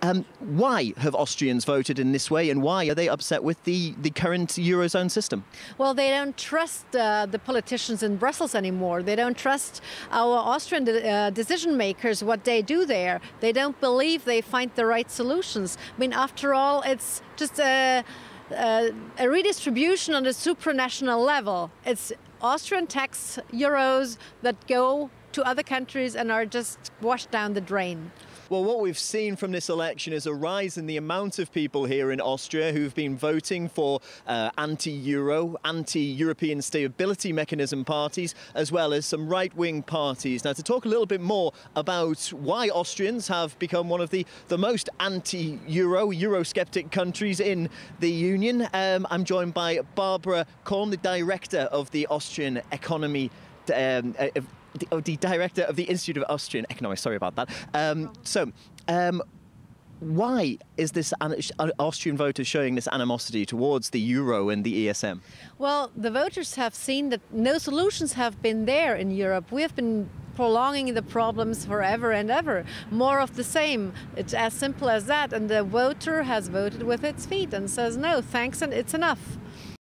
Um, why have Austrians voted in this way and why are they upset with the, the current Eurozone system? Well, they don't trust uh, the politicians in Brussels anymore. They don't trust our Austrian de uh, decision makers, what they do there. They don't believe they find the right solutions. I mean, after all, it's just a, a, a redistribution on a supranational level. It's Austrian tax euros that go to other countries and are just washed down the drain. Well, what we've seen from this election is a rise in the amount of people here in Austria who've been voting for uh, anti-Euro, anti-European stability mechanism parties, as well as some right-wing parties. Now, to talk a little bit more about why Austrians have become one of the, the most anti-Euro, Eurosceptic countries in the Union, um, I'm joined by Barbara Kolm, the director of the Austrian Economy um, uh, the, oh, the director of the Institute of Austrian Economics. Sorry about that. Um, so, um, why is this Austrian voter showing this animosity towards the euro and the ESM? Well, the voters have seen that no solutions have been there in Europe. We have been prolonging the problems forever and ever. More of the same. It's as simple as that. And the voter has voted with its feet and says, no, thanks, and it's enough.